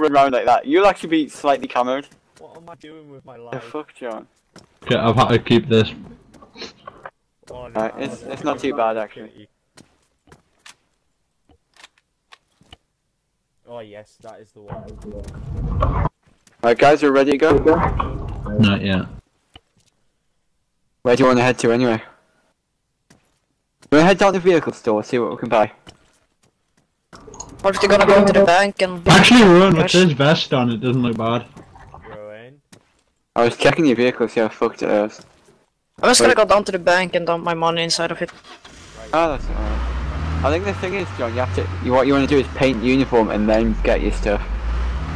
run around like that. You'll actually be slightly camoed. What am I doing with my The life? fuck, John? Okay, I've had to keep this. Oh, no, Alright, it's- it's not too bad, actually. Oh yes, that is the one. Alright, guys, we're ready to go. Not yet. Where do you want to head to anyway? We're gonna head down to the vehicle store, see what we can buy. Or if you're gonna go to the bank and Actually, Rowan, with Yes. this vest on, it doesn't look bad. Rowan. I was checking your vehicle, see how fucked it is. I'm just gonna go down to the bank and dump my money inside of it. Oh, that's alright. I think the thing is, John, you have to. You, what you want to do is paint uniform and then get your stuff.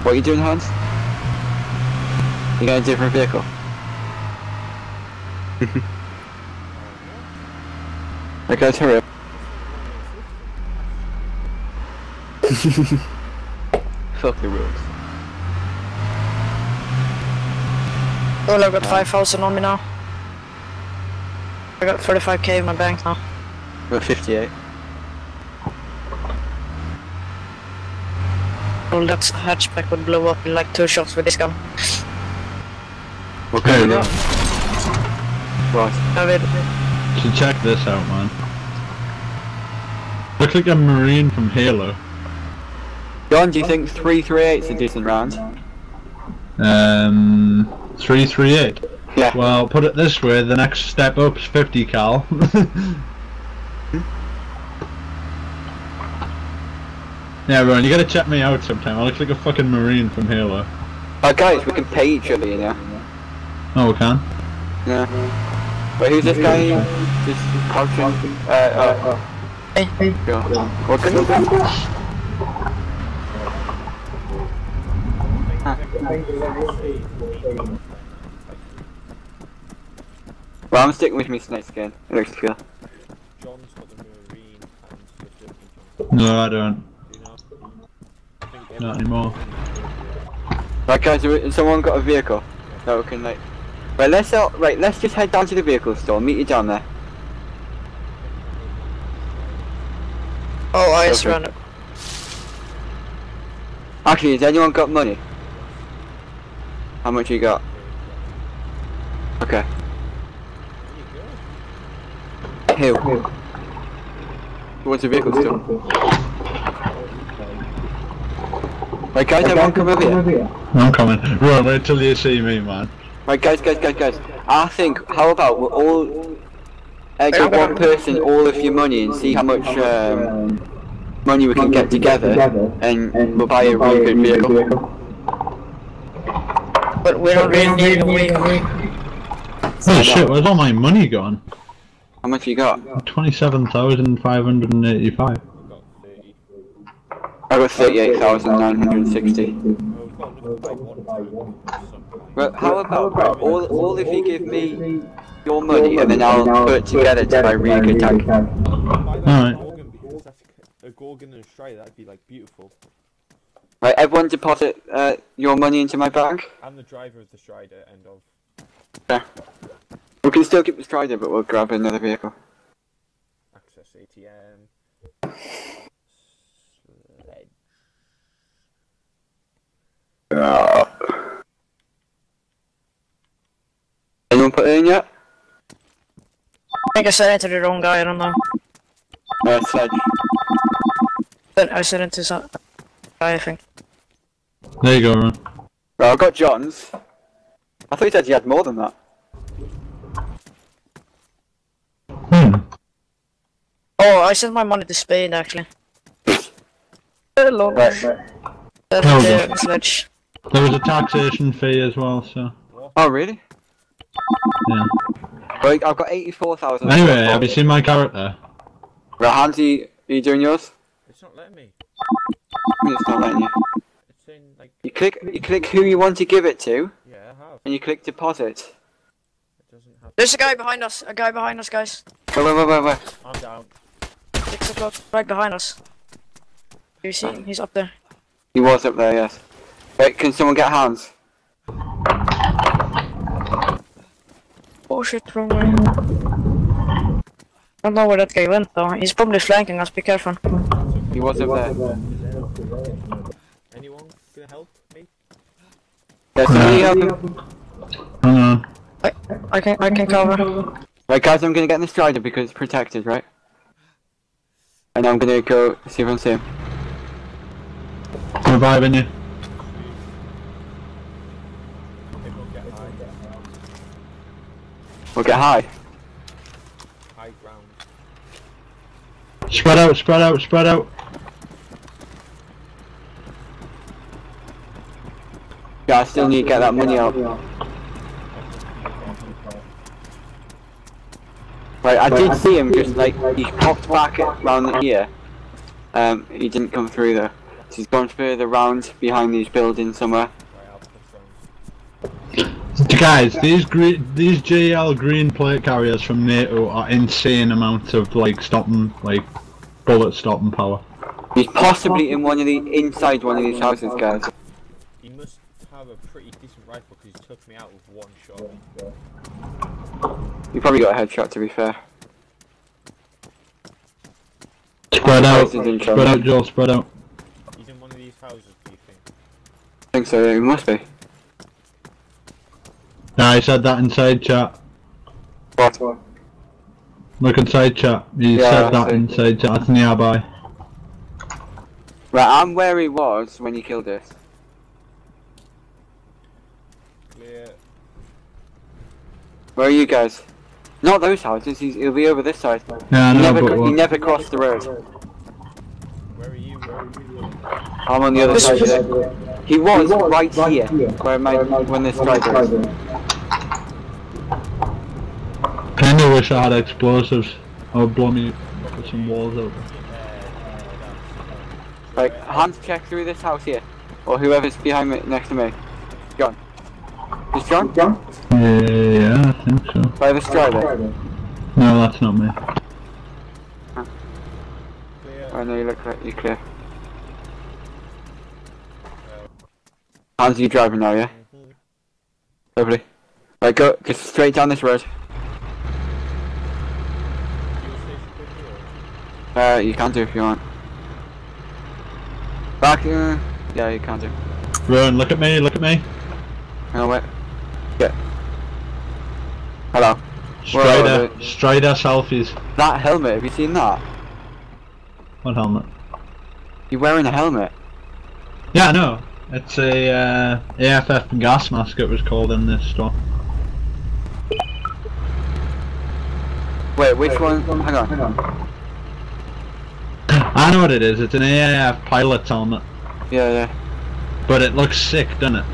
What are you doing, Hans? You got a different vehicle? okay, let's hurry up. Fuck the rules. Oh, I've got 5,000 on me now. I got 35k in my bank now. We're at 58. Well, that hatchback would blow up in like two shots with this gun. Okay, Hey, kind Rowan. Right. I mean, So check this out, man. Looks like a marine from Halo. John, do you think 338 is a decent round? Um, 338. Yeah. Well, put it this way, the next step up's 50 cal. yeah, Rowan, you gotta check me out sometime. I look like a fucking marine from Halo. Oh, guys, we can pay each other, you know? Oh, we can? Yeah. Wait, who's this guy? Just crouching? Uh, uh, hey, go. What can you Well, I'm sticking with me snake skin. It looks cool. John's got the marine and the No, I don't. Do you know? I think Not anymore. Right, guys, has someone got a vehicle that we can like? Right, let's uh, right, let's just head down to the vehicle store. Meet you down there. oh, I Okay. surrendered. Actually, has anyone got money? How much you got? Okay. There you go. Who? Wants a vehicle store? Right, guys, everyone come over here. I'm coming. Rowan, wait till you see me, man. Right, guys, guys, guys, guys. I think, how about we all uh, give one person all of your money and see how much um, money we can get together, and we'll buy a really good vehicle. But we don't really need a week. Oh shit, where's all my money gone? How much you got? 27,585. I've got 30. I got thirty-eight thousand nine hundred sixty. Oh, we've got enough to buy one time. Well, how about right, all all if you give me your money and then I'll put it together to buy a really good tank. Alright. Gorgon because that's a Gorgon and a Strider, that'd be like beautiful. Right, everyone deposit uh, your money into my bank. I'm the driver of the Strider, end of. Yeah. We can still keep the Strider, but we'll grab another vehicle. Access ATM. Sledge. Anyone put it in yet? I think I sent it to the wrong guy, I don't know. Uh, Sledge. But I sent it to some guy, I think. There you go, Rowan. Right, I've got John's. I thought you said you had more than that. Hmm. Oh, I sent my money to Spain, actually. Hello. Right. That's the God. sledge. There was a taxation fee as well, so Oh, really? yeah. Right, I've got 84,000. Anyway, have you seen my character? Right, Hansi, are you doing yours? It's not letting me. It's not letting you. It's saying like, You click, you click who you want to give it to, yeah, I have. and you click deposit. It doesn't have. There's a guy behind us. A guy behind us, guys. Wait, wait, wait, wait, wait. I'm down. Six o'clock. Right behind us. You see him? He's up there. He was up there, yes. Wait, can someone get Hans? Oh shit, wrong way. I don't know where that guy went though. He's probably flanking us. Be careful. He was up there. Anyone gonna help? Yeah, somebody help. Hang on. I can I can cover. Right, guys, I'm gonna get in the strider because it's protected, right? And I'm gonna go see if I can see him. Reviving you. Everyone get high, We'll get high. high ground. Spread out, spread out, spread out. Yeah, I still need to get that money out. Right, I did see him just like, he popped back around here. Um, he didn't come through though. So he's gone further round behind these buildings somewhere. Right, I'll push round. Guys, these green, these JL green plate carriers from NATO are insane amounts of like stopping, like bullet stopping power. He's possibly in one of the, inside one of these houses, guys. He must have a pretty decent rifle because he took me out with one shot. You probably got a headshot to be fair. Spread out, Houses in spread out, Joel, spread out. He's in one of these houses, do you think? I think so, it must be. Yeah, I said that inside chat. What? Look inside chat. You Yeah, said that inside chat. That's nearby. Right, I'm where he was when you killed us. Clear. Where are you guys? Not those houses, he's, he'll be over this side. Yeah, I He know, never, but cro- he never crossed the road. Where are you? Where are you? I'm on the other This side. was- of it. He was right here, where my when this strider is. Kinda wish I had explosives. I would blow me put some walls out. Right, Hans, check through this house here, or whoever's behind me next to me. John. Is John? Yeah, yeah, I think so. By the driver? No, that's not me. Clear. I know you look like you're clear. Hans, you driving now, yeah? Lovely. Right, go just straight down this road. Fuel station quickly or? Uh, you can do if you want. Back, uh, yeah, you can do. Rowan, look at me, look at me. No, wait. Yeah. Hello. Strider, Strider selfies. That helmet, have you seen that? What helmet? You're wearing a helmet. Yeah, I know. It's a uh, AFF gas mask it was called in this store. Wait, which one? Hang on. I know what it is, it's an AAF pilot's helmet. Yeah, yeah. But it looks sick, doesn't it?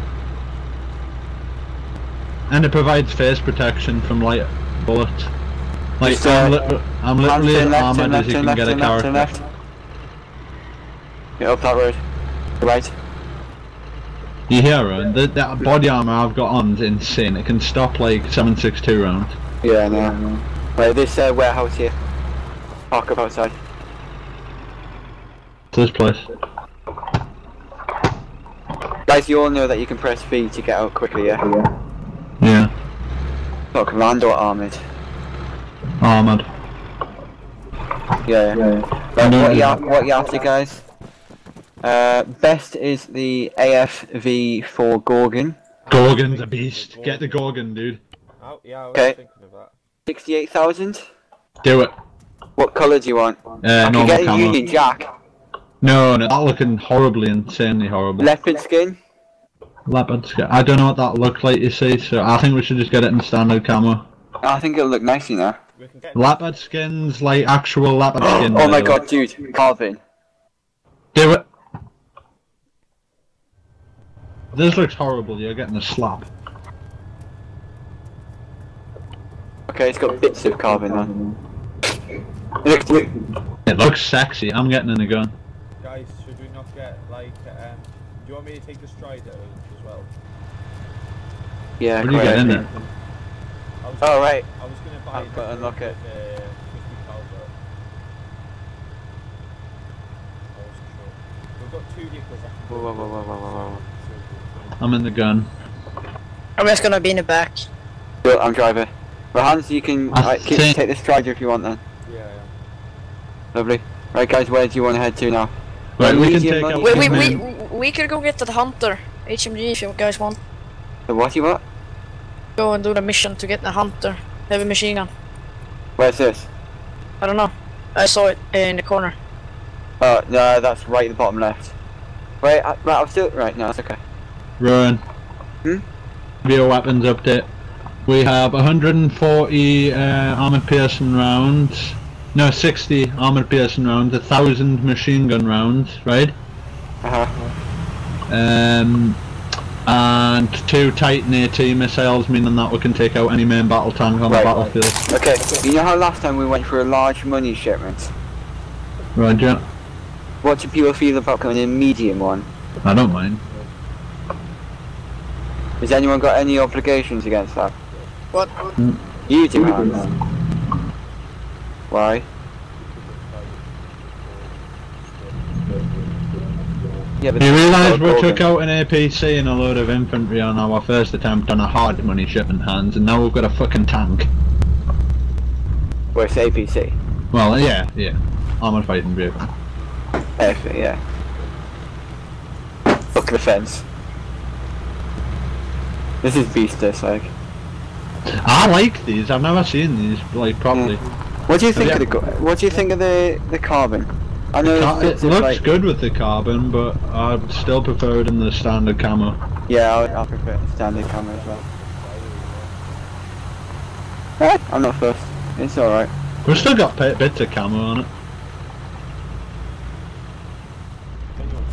And it provides face protection from light bullets. Like, Just, I'm, uh, li- I'm literally to as left, armored left, as you can left, get a the left, to the character. left. Get up that road. Right. You hear it? The, that body armor I've got on is insane. It can stop like 762 rounds. Yeah, I know. Right, this uh, warehouse here. Park up outside. To this place. Guys, you all know that you can press V to get out quickly, yeah? Yeah. Look, land or armoured. Armored. Yeah, yeah. Right, what you, a- what you after, guys? Uh, best is the AFV for Gorgon. Gorgon's a beast. Get the Gorgon, dude. Oh, yeah, I was Okay. thinking of that. 68,000? Do it. What colour do you want? Uh, I can normal get a camo. Union Jack. No, no, that looking horribly, insanely horrible. Leopard skin? Leopard skin. I don't know what that looks like, you see, so I think we should just get it in standard camo. I think it'll look nice, you know. We. Leopard skins, like actual leopard skin. oh my god, dude. Calvin. Do it. This looks horrible, you're getting a slap. Okay, it's got bits of Calvin on. Look, look. It looks sexy, I'm getting in a gun. Guys, should we not get like? Um, do you want me to take the strider as well? Yeah, What do you great get in idea. it? I was Oh, right. I was gonna buy I've got to the- unlock it. the 50 caliber. I wasn't sure. We've got two vehicles. I can Whoa, whoa, whoa, whoa, whoa, whoa, whoa. I'm in the gun. I'm just gonna be in the back. Well, I'm driver. Well, Hans, you can I uh, keep, take this strider if you want then. Yeah, yeah. Lovely. Right, guys, where do you want to head to now? Right, we can take money. out Wait, we, we, we could go get to the hunter HMG if you guys want. The what you want? Go and do the mission to get the hunter heavy machine gun. Where's this? I don't know. I saw it in the corner. Oh, no, that's right at the bottom left. Wait, I, right, I'll still, right, no, it's okay. Rowan. Hmm? Bio weapons update. We have 140 uh, armored piercing rounds. No, 60 armored piercing rounds, a thousand machine gun rounds, right? Uh-huh. Um, and two Titan AT missiles, meaning that we can take out any main battle tank on Right. the battlefield. Okay, you know how last time we went for a large money shipment? Roger. What do people feel about going in a medium one? I don't mind. Has anyone got any obligations against that? What? You do, Hans. Why? Yeah, but You realise we took out an APC and a load of infantry on our first attempt on a hard money shipment Hans, and now we've got a fucking tank. It's APC. Well, yeah, yeah. Armored fighting vehicle. F, yeah. Fuck the fence. This is beastess, like. I like these. I've never seen these like properly. Hmm. What do you think Yeah. of the What do you think of the the carbon? I know It looks like, good with the carbon, but I'd still prefer it in the standard camo. Yeah, I, I prefer it the standard camera as well. Eh, I'm not first. It's alright. We've still got bits of camo on it.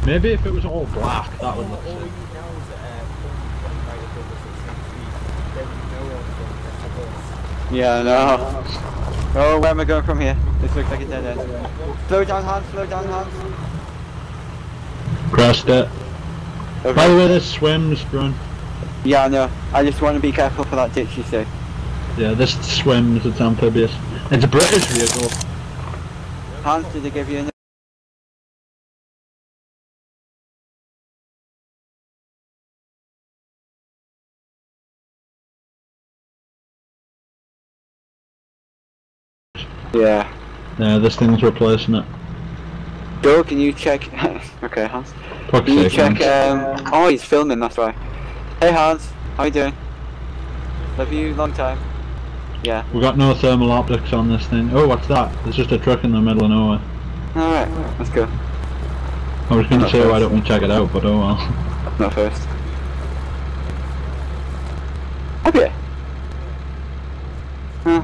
Maybe if it was all black, that would look sick. need now is 425 equivalent to 6 feet. Then we know what's going Yeah, no. Oh, where am I going from here? This looks like a dead end. Slow down, Hans. Slow down, Hans. Crossed it. Okay. By the way, this swims, run. Yeah, I know. I just want to be careful for that ditch you say. Yeah, this swims. It's amphibious. It's a British vehicle. Hans, did they give you Yeah. Yeah, this thing's replacing it. Joe, can you check... okay, Hans. Fuck's Can you check, um... Oh, he's filming, that's why. Hey, Hans. How you doing? Love you, long time. Yeah. We've got no thermal optics on this thing. Oh, what's that? There's just a truck in the middle of nowhere. Alright, let's go. I was going to say why don't we check it out, but oh well. Not first. Up here. Huh.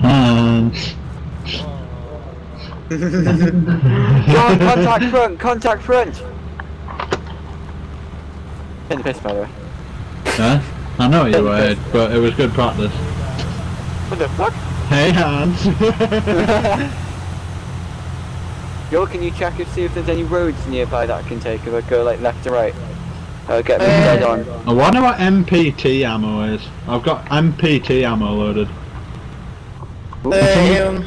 Hans. John, contact front, contact front! Getting the piss by the way. Huh? I know you were, but it was good practice. What the fuck? Hey Hans! Yo, can you check and see if there's any roads nearby that I can take if I go like left or right? I'll get me dead on. I wonder what MPT ammo is. I've got MPT ammo loaded. Uh, um,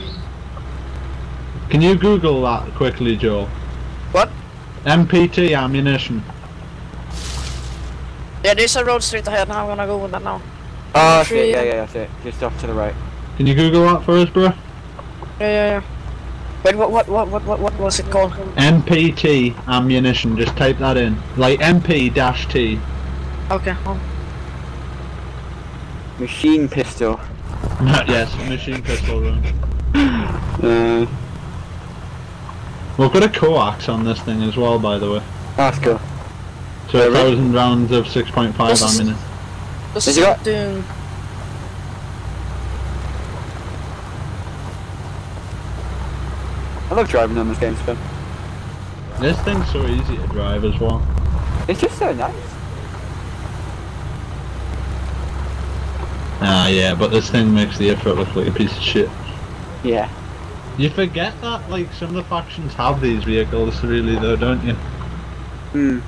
Can you Google that quickly, Joel? what? MPT ammunition. Yeah, there's a road straight ahead. Now I'm gonna go with that now. Oh, that's it, Tree. yeah, yeah, that's it. Just off to the right. Can you Google that for us, bro? Yeah, yeah, yeah. Wait, what, what, what, what, what, what was it called? MPT ammunition. Just type that in. Like MP dash T. Okay. Oh. Machine pistol. yes, machine pistol round. Uh, We've got a coax on this thing as well, by the way. that's cool. So a Really? thousand rounds of 6.5 This is- ammunition. This Has is he got- something. I love driving on this game, Spin. This thing's so easy to drive as well. It's just so nice. Ah, yeah, but this thing makes the effort look like a piece of shit. Yeah. You forget that, like, some of the factions have these vehicles, really, though, don't you? Hmm.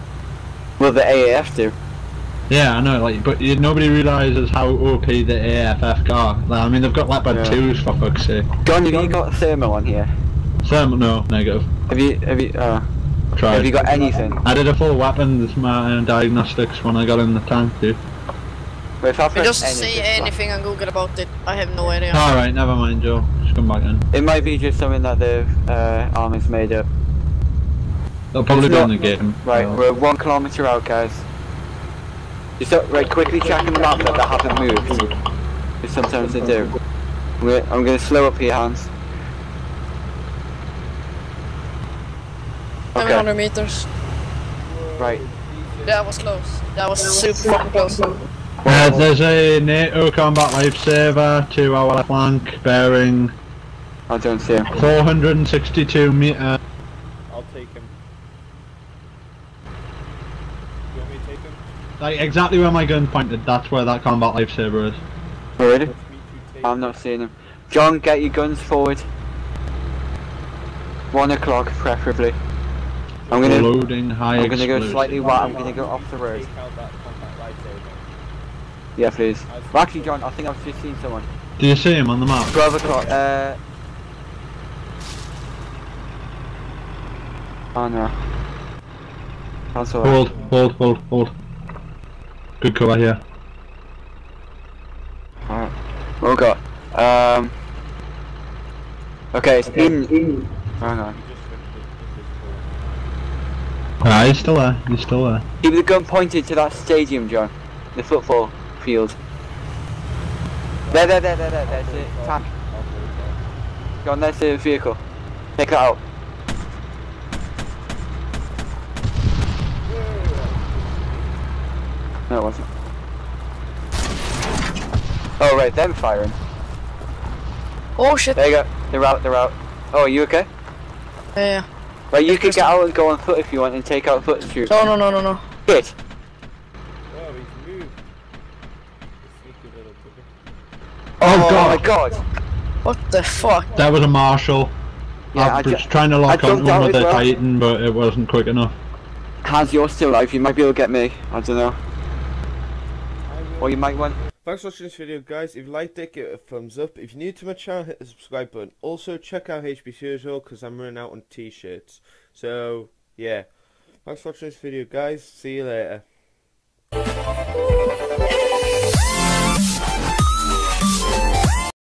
Well, the AAF do. Yeah, I know, like, but you, nobody realises how OP the AAF are. Like, I mean, they've got Leopard Yeah. 2s, for fuck's sake. John, have you got thermal on here? Thermal? no, negative. Have you, have you, uh, Tried. have you got anything? I did a full weapons my uh, diagnostics when I got in the tank, dude. Well, if I It press doesn't anything, say anything on Google about it. I have no idea. Alright, never mind, Joe. Just come back in. It might be just something that the uh, army's made up. They'll probably It's be in not- the game. Right, Well, we're one kilometre out, guys. Just uh, right, quickly check on the map that they haven't moved. Because sometimes they do. Wait, I'm gonna slow up here, Hans. Okay, 700 meters. right. That was close. That was super fucking close. Uh, there's a NATO combat lifesaver to our flank bearing I don't see him. 462 meter. I'll take him. You want me to take him? Like exactly where my gun pointed, that's where that combat lifesaver is. Already? Let's meet you take I'm not seeing him. John, get your guns forward. One o'clock, preferably. I'm gonna, Loading high I'm gonna go slightly wide. I'm gonna go off the road. Take out that combat lightsaber. Yeah, please. Well, actually, John, I think I've just seen someone. Do you see him on the map? 12 o'clock, uh... Oh no. That's alright. Hold, hold, hold, hold. Good cover here. Alright. Oh god. Um... Okay, it's in... Hang on. You just went to invisible. Ah, he's still there, he's still there. Keep the gun pointed to that stadium, John. The football field. There, there, there, there, there, there's the tank. I'll hold that. John, there's the vehicle. Take it out. No, it wasn't. Oh, right, them firing. Oh shit. There you go. They're out, they're out. Oh, are you okay? Yeah. Right, you can get out and go on foot if you want and take out foot and shoot. No, no, no, no, no. Hit! Oh, he's moved. The sneaky little bugger. Oh, god! my god! What the fuck? That was a Marshall. Yeah, I I was trying to lock on one out him with the well. Titan, but it wasn't quick enough. Hans, you're still alive. You might be able to get me. I don't know. I. Or you might want... Thanks for watching this video guys, if you liked it give it a thumbs up, if you're new to my channel hit the subscribe button, also check out HBC as well because I'm running out on t-shirts, so yeah, thanks for watching this video guys, see you later.